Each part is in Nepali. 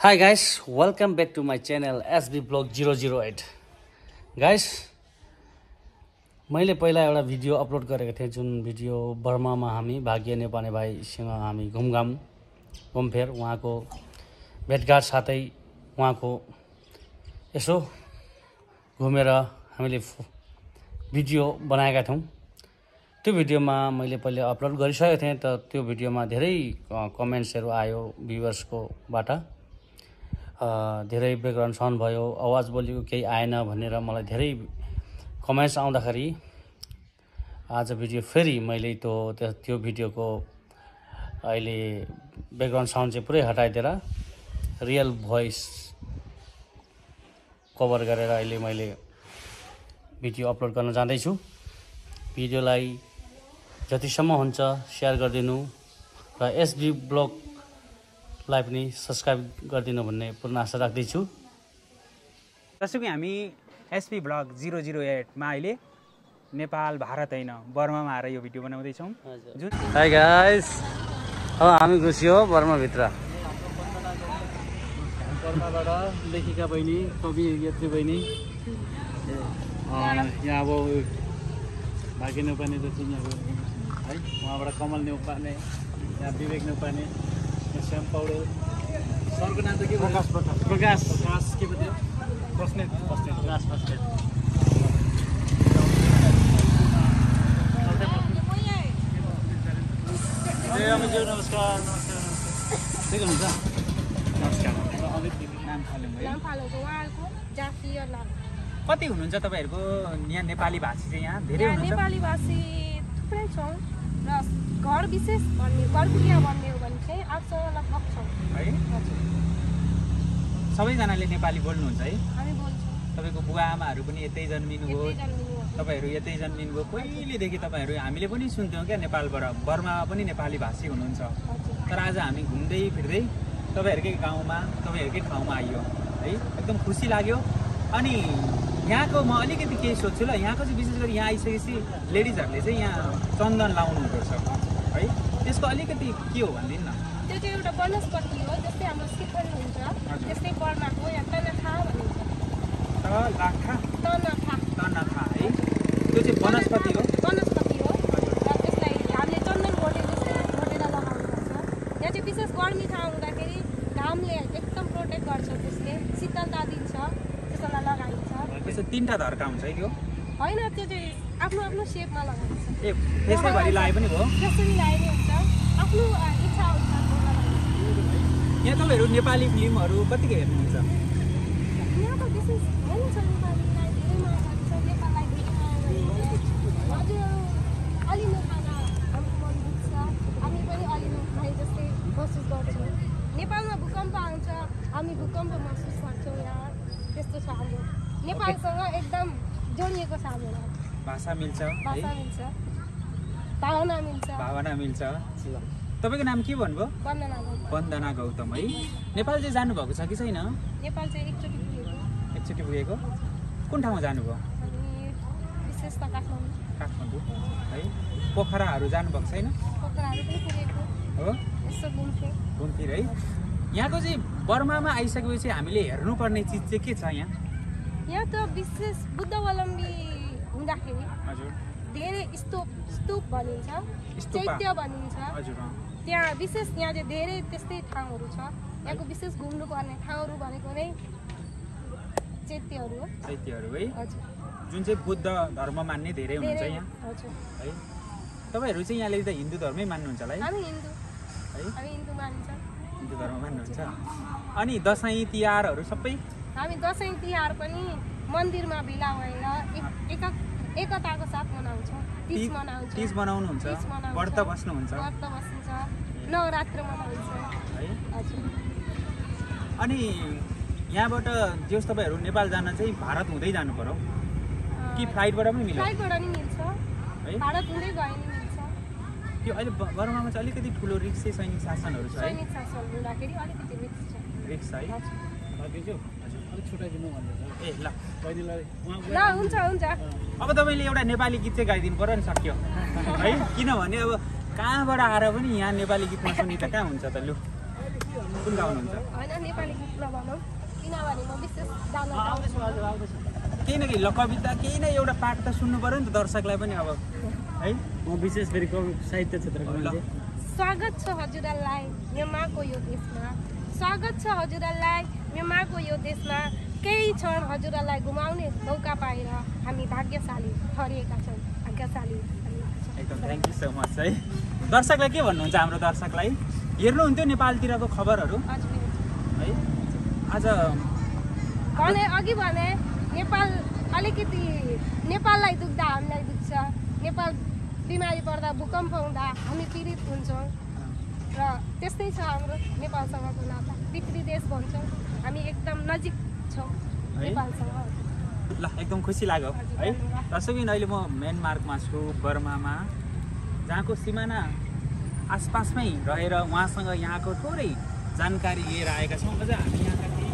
Hi guys, welcome back to my channel SB Blog 008. Guys, मैले पहिला एउटा भिडियो अपलोड गरेको थिएँ जुन भिडियो बर्मामा हामी भाग्य नेपाली भाइसँग हामी घुमघाम घुमफेर उहाँको भेटघाट साथै उहाँको यसो घुमेर हामीले भिडियो बनाएका थियौँ त्यो भिडियोमा मैले पहिले अपलोड गरिसकेको थिएँ त त्यो भिडियोमा धेरै कमेन्ट्सहरू आयो भ्युवर्सकोबाट धेरै ब्याकग्राउन्ड साउन्ड भयो आवाज बोलेको केही आएन भनेर मलाई धेरै कमेन्ट्स आउँदाखेरि आज भिडियो फेरि मैले त्यो त्यो- भिडियोको अहिले ब्याकग्राउन्ड साउन्ड चाहिँ पुरै हटाइदिएर रियल भोइस कभर गरेर अहिले मैले भिडियो अपलोड गर्न जाँदैछु। भिडियोलाई जतिसम्म हुन्छ सेयर गरिदिनु र एसबी ब्लगलाई पनि सब्सक्राइब गरिदिनु भन्ने पूर्ण आशा राख्दैछु। जस्तो कि हामी एसपी ब्लग जिरो जिरो एटमा अहिले नेपाल भारत होइन बर्मामा आएर यो भिडियो बनाउँदैछौँ। जुन हाई गाइस अब हामी घुस्यो बर्माभित्र। बर्माबाट लेखिका बहिनी कवि यत्री बहिनी। यहाँ अब भाग्य नपाने जति यहाँ है उहाँबाट कमल नेउपाने यहाँ विवेक नेउपाने यहाँ श्याम पौडेल सरको नाम त के प्रकाश प्रकाश। प्रकाश। प्रकाश के पो थियो बस्नेत बस्नेत प्रकाश बस्नेत ए अमितज्यू नमस्कार नमस्कार नमस्कार। नाम कति हुनुहुन्छ तपाईँहरूको यहाँ नेपाली भाषी चाहिँ यहाँ? धेरै नेपाली भाषी थुप्रै छौँ। र घर विशेष भन्ने घरकुटिया भन्ने चाहिँ आठ सय लगभग छौँ। है? हजुर सबैजनाले नेपाली बोल्नुहुन्छ है? हामी बोल्छौँ। तपाईँको बुवा आमाहरू पनि यतै जन्मिनुभयो। तपाईँहरू यतै जन्मिनुभयो पहिलेदेखि तपाईँहरू हामीले पनि सुन्थ्यौँ क्या नेपालबाट। बर्मामा पनि नेपाली भाषी हुनुहुन्छ। तर आज हामी घुम्दै फिर्दै तपाईँहरूकै गाउँमा तपाईँहरूकै ठाउँमा आइयो। है एकदम खुसी लाग्यो। अनि यहाँको म अलिकति केही सोध्छु ल। यहाँको चाहिँ विशेष गरी यहाँ आइसकेपछि लेडिजहरूले चाहिँ यहाँ चन्दन लाउनु हुँदो रहेछ। है त्यसको अलिकति के हो भनिदिनु न? त्यो चाहिँ एउटा वनस्पति हो जस्तै हाम्रो श्रीखण्ड हुन्छ। त्यस्तै बर्माको यहाँ तनखा भनिन्छ। त लाखा तनखा। तनखा है? त्यो चाहिँ वनस्पति हो? वनस्पति हो। र त्यसलाई हामीले चन्दन घोटे जस्तै घोटेर लगाउनुपर्छ यहाँ चाहिँ विशेष गर्मी ठाउँ हुँदाखेरि घामले एकदम प्रोटेक्ट गर्छ त्यसले। शीतलता दिन्छ त्यसलाई लगाइन्छ। त्यसो तिनवटा धर्का हुन्छ है त्यो होइन त्यो चाहिँ आफ्नो आफ्नो सेपमा लगाइन्छ। ए त्यसैभरि लाए पनि भयो जसरी लगाइने हुन्छ पनि अलिनो खाए जस्तै महसुस गर्छौँ। नेपालमा भूकम्प आउँछ हामी भूकम्प महसुस गर्छौँ यहाँ त्यस्तो छ हाम्रो। नेपालसँग एकदम जोडिएको छ हाम्रो। भाषा मिल्छ भाषा मिल्छ भावना मिल्छ। भावना मिल्छ। तपाईँको नाम के भन्नुभयो? वन्दना गौतम। है। नेपाल चाहिँ जानुभएको छ कि छैन? नेपाल चाहिँ एकचोटि पुगेको। एकचोटि पुगेको। कुन ठाउँमा जानुभयो? विशेष त काठमाडौँ। काठमाडौँ है। पोखराहरू जानुभएको छैन? पोखराहरू पनि पुगेको। हो? यसो घुमतिर है। यहाँको चाहिँ बर्मामा आइसकेपछि हामीले हेर्नुपर्ने चिज चाहिँ के छ यहाँ? यहाँ त विशेष बुद्धावलम्बी हुँदाखेरि हजुर। धेरै स्तूप स्तूप भनिन्छ। चैत्य भनिन्छ। हजुर। त्यहाँ विशेष यहाँ चाहिँ धेरै त्यस्तै ठाउँहरू छ। यहाँको विशेष घुम्नुपर्ने ठाउँहरू भनेको नै चैत्यहरू हो। चैत्यहरू है। हजुर। जुन चाहिँ बुद्ध धर्म मान्ने धेरै हुनुहुन्छ यहाँ। हजुर। है। तपाईँहरू चाहिँ यहाँले त हिन्दू धर्मै मान्नुहुन्छ होला है। हामी हिन्दू। है। हामी हिन्दू मान्छ हिन्दू धर्म मान्नुहुन्छ। अनि दसैँ तिहारहरू सबै? हामी दसैँ तिहार पनि मन्दिरमा भेला भएर एक एकताको साथ मनाउँछौँ तिज मनाउँछौँ। तिज मनाउनुहुन्छ? मनाउँछ। व्रत बस्नुहुन्छ? व्रत बसिन्छ नवरात्र मनाइन्छ है। हजुर। अनि यहाँबाट जस तपाईँहरू नेपाल जान चाहिँ भारत हुँदै जानु पर्यो। कि फ्लाइटबाट पनि मिल्यो? फ्लाइटबाट नि मिल्छ। है। भारत हुँदै गए नि मिल्छ। त्यो अहिले बर्मामा चाहिँ अलिकति ठुलो रिक्स चाहिँ सैनिक शासनहरू छ है। सैनिक शासन हुँदाखेरि अलिकति रिक्स छ। रिक्स है। हजुर। अलिक छुट्याइदिनु भन्दैछ ए ल। ल हुन्छ हुन्छ। अब तपाईँले एउटा नेपाली गीत चाहिँ गाइदिनु पऱ्यो नि सक्यो। है? किनभने अब कहाँबाट आएर पनि यहाँ नेपाली गीत नसुनि त कहाँ हुन्छ त लु। कुन गाउनुहुन्छ केही न केही ल कविता केही न एउटा पाठ त सुन्नु पऱ्यो नि त दर्शकलाई पनि अब। है? म विशेष फेरि कवि साहित्य क्षेत्रको स्वागत छ हजुरहरूलाई म्यामाको यो देशमा। स्वागत छ हजुरहरूलाई। म्यामाको यो देशमा केही क्षण हजुरहरूलाई घुमाउने मौका पाएर हामी भाग्यशाली ठरिएका छौँ। भाग्यशाली। एकदम थ्याङ्क यू सो मच है। दर्शकलाई के भन्नुहुन्छ हाम्रो दर्शकलाई? हेर्नुहुन्थ्यो नेपालतिरको खबरहरू। है। आज भने अघि भने नेपाल अलिकति नेपाललाई दुख्दा हामीलाई दुख्छ। नेपाल बिमारी पर्दा भूकम्प हुँदा हामी पीडित हुन्छौँ। र त्यस्तै छ हाम्रो नेपालसँगको नाता पितृ देश भन्छौँ। हामी एकदम नजिक छौँ नेपालसँग। ल एकदम खुसी लाग्यो। है? दर्शकबिन अहिले म म्यानमार्कमा छु बर्मामा। जहाँको सिमाना आसपासमै रहेर उहाँसँग यहाँको थोरै जानकारी लिएर आएका छौँ। अझ हामी यहाँका केही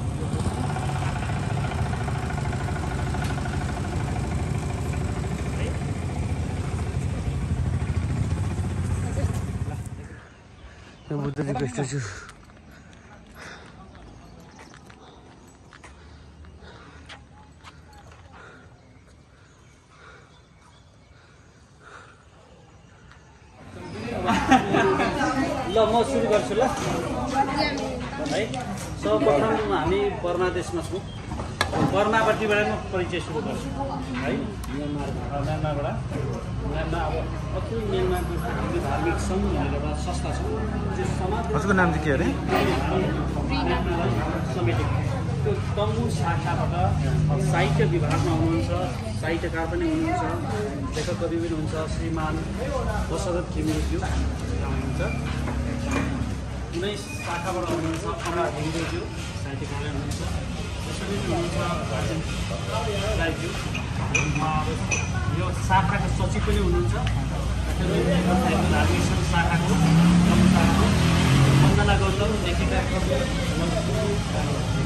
है? बुद्धजीको स्ट्याचु ल म सुरु गर्छु ल है सर्वप्रथम हामी बर्मा देशमा छौँ बर्मापट्टिबाट म परिचय सुरु गर्छु। है? म्यानमार म्यानमारबाट। म्यानमार अब अखिल म्यानमार जुन धार्मिक सङ्घ भनेर एउटा संस्था छ। त्यो समाज हजुरको नाम चाहिँ के अरे? समिति त्यो तम्बु शाखाबाट साहित्य विभागमा हुनुहुन्छ साहित्यकार पनि हुनुहुन्छ लेखक कवि पनि हुनुहुन्छ श्रीमान दशरथ घिमिरेज्यू हुनुहुन्छ। कुनै शाखाबाट हुनुहुन्छ अमर घिमिरेज्यू साहित्यकार हुनुहुन्छ। यो शाखाको सचिव पनि हुनुहुन्छ। धार्मिक शाखाको वन्दना गौतम लेखिका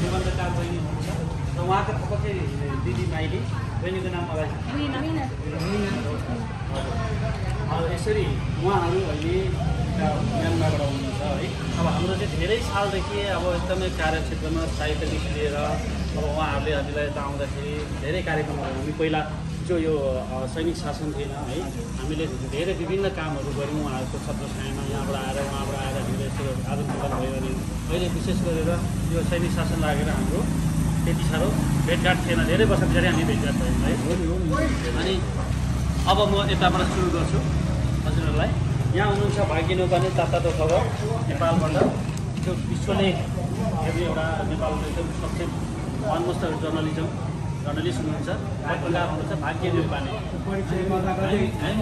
निबन्धकार बहिनी हुनुहुन्छ। र उहाँको थपक्कै दिदी माइली। बहिनीको नाम मलाई अब यसरी उहाँहरू अहिले म्यानमारबाट हुनुहुन्छ है। अब हाम्रो चाहिँ धेरै सालदेखि अब एकदमै कार्यक्षेत्रमा साहित्यदेखि लिएर अब उहाँहरूले हामीलाई यता आउँदाखेरि धेरै कार्यक्रमहरू हामी पहिला जो यो सैनिक शासन थिएन है हामीले धेरै विभिन्न कामहरू गऱ्यौँ उहाँहरूको छत्र छायामा यहाँबाट आएर उहाँबाट आएर हामीले यसो आदान प्रदान भयो भने अहिले विशेष गरेर यो सैनिक शासन लागेर हाम्रो त्यति साह्रो भेटघाट थिएन। धेरै वर्ष पछाडि हामी भेटघाट भयौँ है। अनि अब म यताबाट सुरु गर्छु हजुरहरूलाई। यहाँ हुनुहुन्छ भाग्य नेपाली तातो खबर नेपालबाट त्यो विश्वले हेर्ने एउटा नेपालको एकदम अलमोस्ट जर्नलिजम जर्नलिस्ट हुनुहुन्छ पत्रकार हुनुहुन्छ भाग्य नेपाली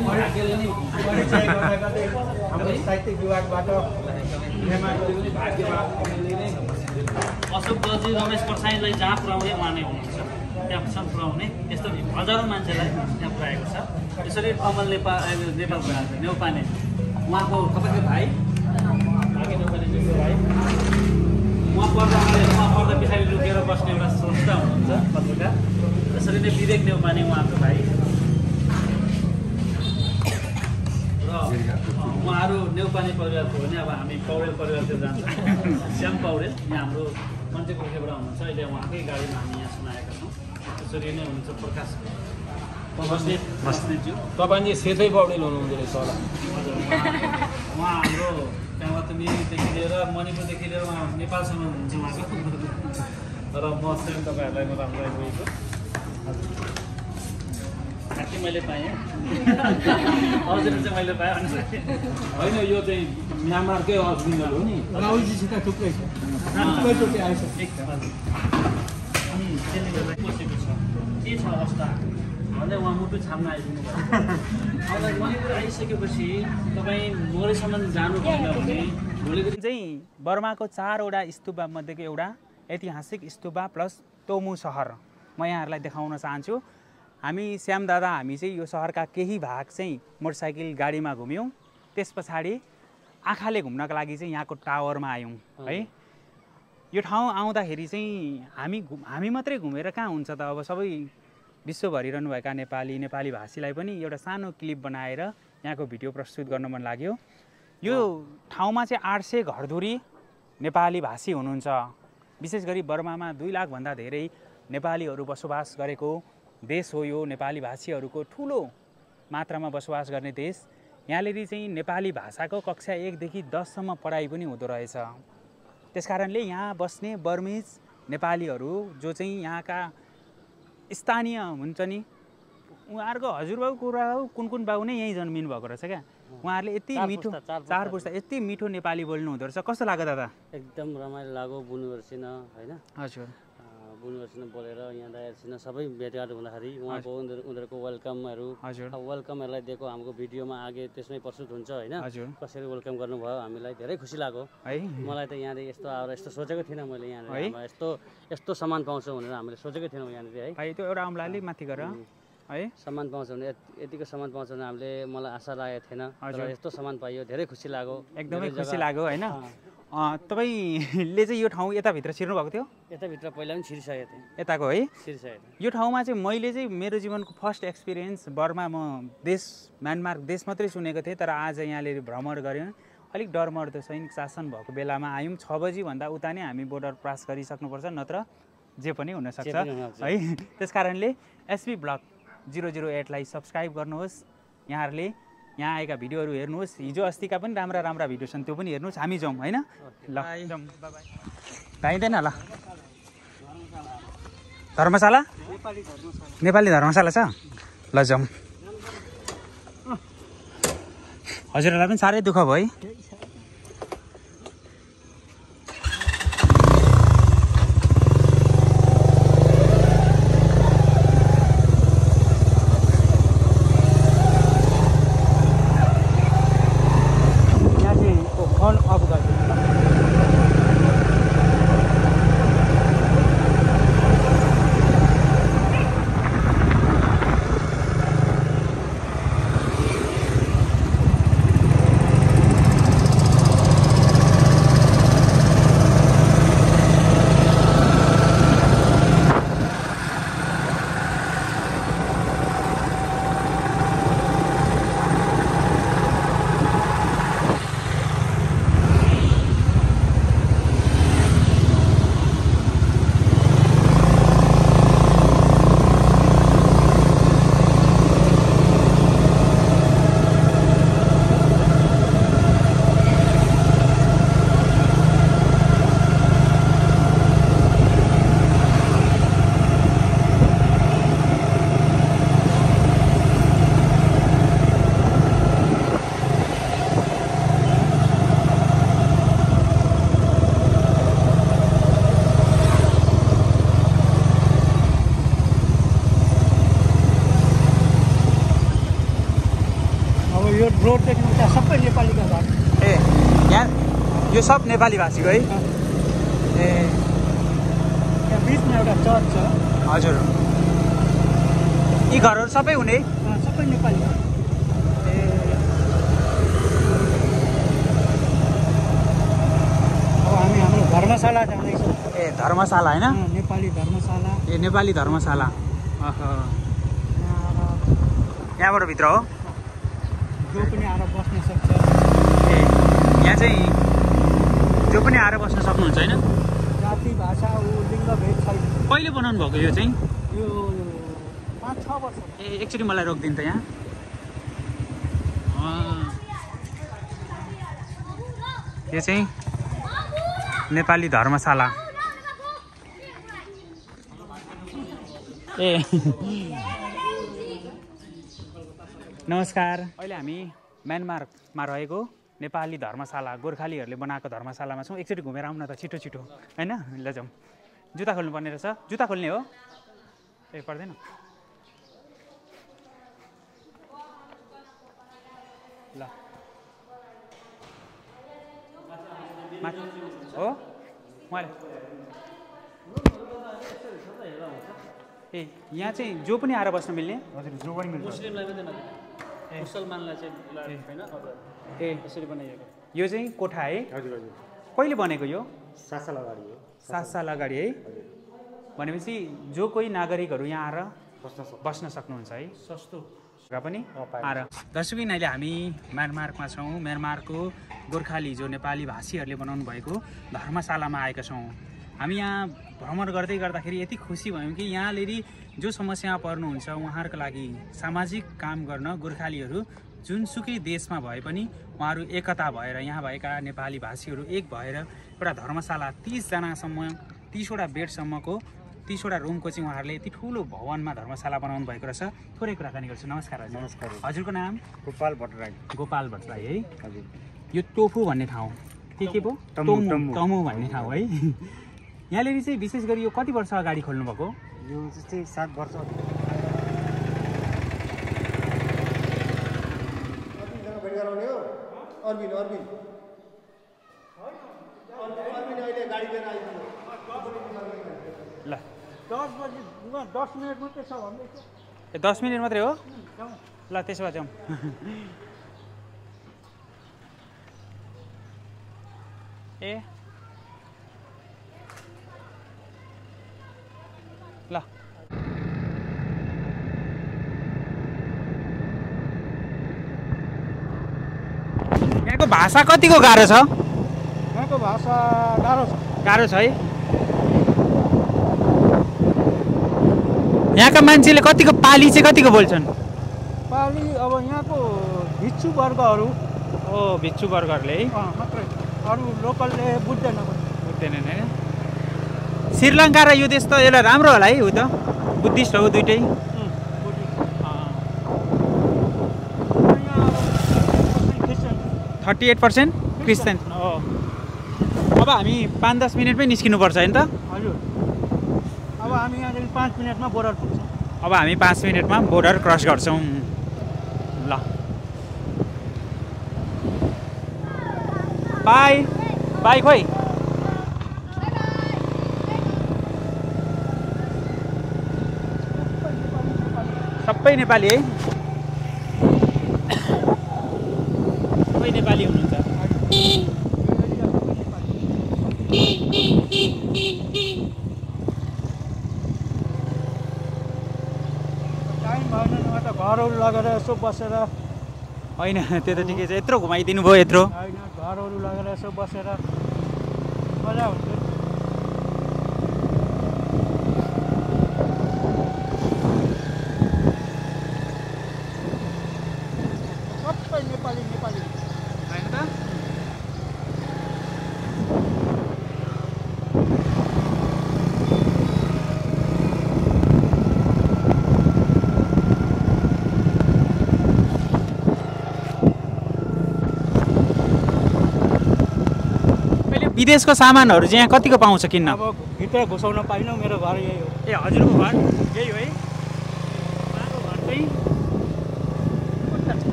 भाग्यले नै परिचय गर्दा गर्दै हाम्रो साहित्य विभागबाट म्यानमारको पनि भाग्यबाट हामीले नै अशोक दर्जी रमेश प्रसाईलाई जहाँ पुऱ्याउने उहाँ नै हुनुहुन्छ त्यहाँसम्म पुऱ्याउने। यस्तो हजारौँ मान्छेलाई त्यहाँ पुऱ्याएको छ। यसरी कमल नेपाल नेपाल पुऱ्याएको छ। नेउपाने। उहाँको तपाईँको भाइ? भाग्य नेपालीजीको भाइ। उहाँ पढ्दा उहाँ पढ्दा पछाडि लुकेर बस्ने एउटा संस्था हुनुहुन्छ पत्रकार त्यसरी नै विवेक नेउपाने उहाँको भाइ र उहाँहरू नेउपाने परिवारको हो भने अब हामी पौडेल परिवारतिर जान्छौँ श्याम पौडेल यहाँ हाम्रो मन्त्रीपुरबाट हुनुहुन्छ अहिले उहाँकै गाडीमा हामी यहाँसम्म आएका छौँ त्यसरी नै हुनुहुन्छ प्रकाश तपाईँ चाहिँ सेतै पौडेल हुनुहुँदो रहेछ होला उहाँ हाम्रो त्यहाँबाट लिएर मणिपुरदेखि लिएर उहाँ नेपालसम्म हुनुहुन्छ उहाँको। र म चाहिँ तपाईँहरूलाई म राम्रै गएको ठ्याक्कै मैले पाएँ। हजुर चाहिँ मैले पाएँ। अनि होइन यो चाहिँ म्यानमारकै अरिजिनल हो नि। राहुलजीसित थुप्रै छ। आएछ। एकदम हजुर। अनि त्यसले गर्दा बसेको छ। के छ अवस्था? भन्दै उहाँ मुटु छाम्न आइपुग्नु भयो अब मणिपुर आइसकेपछि तपाईँ मोरेसम्म जानु भने भोलिको दिन चाहिँ बर्माको चारवटा स्तूपा मध्येको एउटा ऐतिहासिक स्तूपा प्लस तोमु सहर। म यहाँहरूलाई देखाउन चाहन्छु। हामी श्याम दादा हामी चाहिँ यो सहरका केही भाग चाहिँ मोटरसाइकल गाडीमा घुम्यौँ। त्यस पछाडि आँखाले घुम्नको लागि चाहिँ यहाँको टावरमा आयौँ है। यो ठाउँ आउँदाखेरि चाहिँ हामी घु- हामी मात्रै घुमेर कहाँ हुन्छ त? अब सबै विश्वभरि रहनुभएका नेपाली नेपाली भाषीलाई पनि एउटा सानो क्लिप बनाएर यहाँको भिडियो प्रस्तुत गर्न मन लाग्यो। यो ठाउँमा चाहिँ आठ सय घरधुरी नेपाली भाषी हुनुहुन्छ। विशेष गरी बर्मामा दुई लाखभन्दा धेरै नेपालीहरू बसोबास गरेको देश हो यो। नेपाली भाषीहरूको ठुलो मात्रामा बसोबास गर्ने देश। यहाँनिर चाहिँ नेपाली भाषाको कक्षा एकदेखि दससम्म पढाइ पनि हुँदो रहेछ। त्यस कारणले यहाँ बस्ने बर्मिज नेपालीहरू जो चाहिँ यहाँका स्थानीय हुन्छ नि। उहाँहरूको हजुरबाउ कुराबाउ कुन कुन बाउ नै यहीँ जन्मिनु भएको रहेछ क्या। उहाँहरूले यति मिठो चार पुस्ता। यति मिठो नेपाली बोल्नु हुँदो रहेछ। कस्तो लाग्यो दादा? एकदम रमाइलो लाग्यो बुनिवर्सिन होइन? हजुर। बुनिवर्सिन बोलेर यहाँ दायाहरूसित सबै भेटघाट हुँदाखेरि उहाँको उनीहरू उनीहरूको वेलकमहरू अब वेलकमहरूलाई दिएको हाम्रो भिडियोमा आगे त्यसमै प्रस्तुत हुन्छ होइन। कसरी वेलकम गर्नुभयो हामीलाई धेरै खुसी लाग्यो। है। मलाई त यहाँनिर यस्तो आएर यस्तो सोचेको थिइनँ मैले है? यहाँनिर यस्तो यस्तो सामान पाउँछ भनेर हामीले सोचेको थिएनौँ यहाँनिर है। त्यो एउटा अलिक माथि गर है। सामान पाउँछ भने यत- यतिको सामान पाउँछ भने हामीले मलाई आशा लागेको थिएन। तर यस्तो सामान पाइयो धेरै खुसी लाग्यो। एकदमै खुसी लाग्यो होइन। तपाईँले चाहिँ यो ठाउँ यताभित्र छिर्नु भएको थियो? यताभित्र पहिला पनि छिरिसकेको थिएँ यताको है? छिरिसकेको थिएँ यो ठाउँमा चाहिँ मैले चाहिँ मेरो जीवनको फर्स्ट एक्सपिरियन्स बर्मा म देश म्यानमार देश मात्रै सुनेको थिएँ तर आज यहाँले भ्रमण गऱ्यौँ अलिक डर मर्दो सैनिक शासन भएको बेलामा आयौँ छ बजीभन्दा उता नै हामी बोर्डर क्रस गरिसक्नुपर्छ नत्र जे पनि हुनसक्छ। है त्यस कारणले एसपी ब्लग जिरो जिरो एटलाई सब्सक्राइब गर्नुहोस्। यहाँहरूले यहाँ आएका भिडियोहरू हेर्नुहोस्। हिजो अस्तिका पनि राम्रा राम्रा भिडियो छन्। त्यो पनि हेर्नुहोस्। हामी जाउँ होइन? ल पाइँदैन ल। धर्मशाला? नेपाली धर्मशाला छ? ल जाउँ। हजुरहरूलाई पनि साह्रै दुःख भयो है यहाँ चाहिँ फोन अफ गरिदिनु अब यो रोडदेखि उता सबै नेपालीका घर ए यहाँ यो सब नेपाली भाषीको है। ए। यहाँ बिचमा एउटा चर्च छ। हजुर। यी घरहरू सबै हुने? सबै नेपाली अब हामी हाम्रो धर्मशाला जाँदैछौँ। ए धर्मशाला होइन? नेपाली धर्मशाला। ए नेपाली धर्मशाला। यहाँबाट भित्र हो? जो पनि आएर बस्न सक्छ। ए यहाँ चाहिँ जो पनि आएर बस्न सक्नुहुन्छ होइन? जाति भाषा ऊ लिङ्ग भेद छैन। कहिले बनाउनु भएको यो चाहिँ? यो पाँच छ वर्ष ए एकचोटि मलाई रोकिदिनु त यहाँ। यो चाहिँ नेपाली धर्मशाला। ए। नमस्कार। अहिले हामी म्यानमारमा रहेको। नेपाली धर्मशाला गोर्खालीहरूले बनाएको धर्मशालामा छौँ। एकचोटि घुमेर आउँ न त छिटो छिटो होइन? ल जाउँ। जुत्ता खोल्नु पर्ने रहेछ। जुत्ता खोल्ने हो? ए पर्दैन। ल। हो? उहाँले। ए यहाँ चाहिँ जो पनि आएर बस्न मिल्ने? हजुर जो पनि मिल्छ। मुस्लिमलाई मात्रै नदिनु मुसलमानलाई चाहिँ होइन? ए यसरी बनाइएको? यो चाहिँ कोठा है हजुर हजुर। कहिले बनेको यो? सात साल अगाडि हो। सात साल अगाडि है। भनेपछि जो कोही नागरिकहरू यहाँ आएर बस्न सक्नुहुन्छ है। सस्तो। र पनि आएर। दर्शकबिन अहिले हामी म्यानमारमा छौँ। म्यानमारको गोर्खाली जो नेपाली भाषीहरूले बनाउनु भएको धर्मशालामा आएका छौँ। हामी यहाँ भ्रमण गर्दै गर्दाखेरि यति खुसी भयौँ कि यहाँनिर जो समस्यामा पर्नुहुन्छ उहाँहरूको लागि सामाजिक काम गर्न गोर्खालीहरू जुनसुकै देशमा भए पनि उहाँहरू एकता भएर यहाँ भएका नेपाली भाषीहरू एक भएर एउटा धर्मशाला तिसजनासम्म तिसवटा बेडसम्मको तिसवटा रुमको चाहिँ उहाँहरूले यति ठुलो भवनमा धर्मशाला बनाउनु भएको रहेछ। थोरै कुराकानी गर्छु। नमस्कार हजुर। नमस्कार। हजुरको नाम? गोपाल भट्टराई। गोपाल भट्टराई है। हजुर। यो टोफु भन्ने ठाउँ। के के पो? टोमु। टमु भन्ने ठाउँ है। यहाँनिर चाहिँ विशेष गरी यो कति वर्ष अगाडि खोल्नु भएको यो त्यस्तै सात वर्ष अर्बिनसँग भेट गराउने हो अर्बिन अर्बिन ल दस दस मिनट मात्रै छ भन्दैछ दस मिनट मात्रै हो? ल त्यसो भए जाउँ। ए। ल। भाषा कतिको गाह्रो छ? यहाँको भाषा गाह्रो छ। गाह्रो छ है। यहाँका मान्छेले कतिको पाली चाहिँ कतिको बोल्छन्? पाली अब यहाँको भिक्षु वर्गहरू। ओ भिक्षु वर्गहरूले है। मात्रै। अरू लोकलले बुझ्दैन पनि। बुझ्दैनन् होइन श्रीलङ्का र यो देश त यसलाई राम्रो होला है ऊ त। बुद्धिस्ट हो दुइटै उम्, बुझ्यो। यहाँ अब Christian thirty eight percent Christian. हो अब हामी पाँच दस मिनटमै निस्किनुपर्छ होइन त? हजुर। अब हामी यहाँदेखि पाँच मिनटमा बोर्डर पुग्छौँ। अब हामी पाँच मिनटमा बोर्डर क्रस गर्छौँ। ल। बाई। बाई खोइ। सबै नेपाली है। सबै नेपाली हुनुहुन्छ। टाइम भएन नभए त घरहरू लगेर यसो बसेर। होइन त्यो त ठिकै छ। यत्रो घुमाइदिनु भयो यत्रो। होइन घरहरू लगेर यसो बसेर। मजा हुन्छ। सबै नेपाली नेपाली। विदेशको सामानहरू चाहिँ यहाँ कतिको पाउँछ किन्न? अब भित्र घुसाउन पाइनँ मेरो घर यही हो। ए हजुरको घर? यही हो है। घर चाहिँ?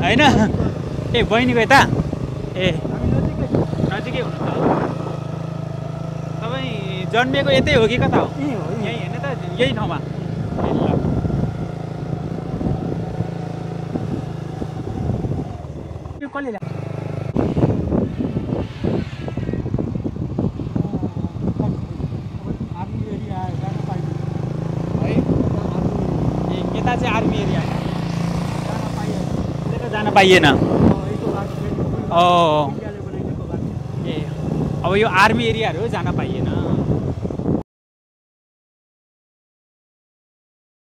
होइन? ए बहिनीको यता? ए नजिकै। नजिकै हुनुहुन्छ तपाईँ जन्मिएको यतै हो कि कता हो? यहीँ होइन त यही ठाउँमा। कसले ल्या- आर्मी एरिया जान पाइँदैन है ए यता चाहिँ आर्मी एरिया जान पाइएन। अब यो आर्मी एरियाहरू जान पाइएन।